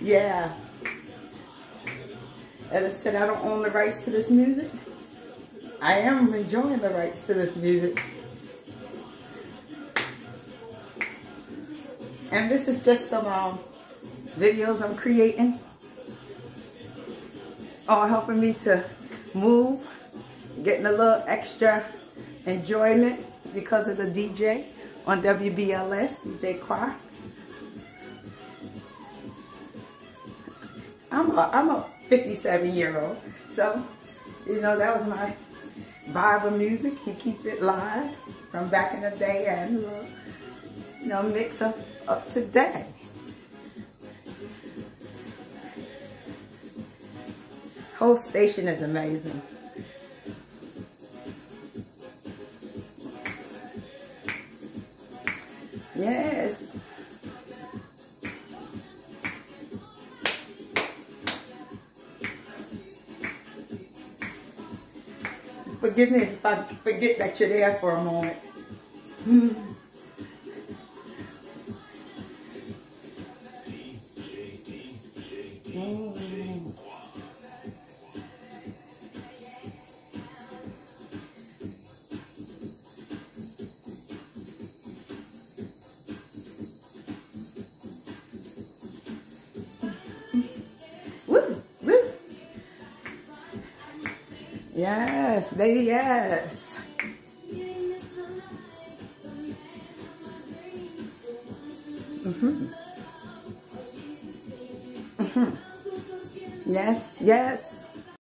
Yeah. As I said, I don't own the rights to this music. I am enjoying the rights to this music. And this is just some um, videos I'm creating. All helping me to move, getting a little extra enjoyment because of the DJ on WBLS, DJ Quar. I'm a, I'm a 57 year old, so, you know, that was my Bible music. You keep it live from back in the day and, you know, mix up, up today. Whole station is amazing. Yes. Forgive me if I forget that you're there for a moment. Yes, baby, yes. Mm-hmm. Mm-hmm. Yes, yes.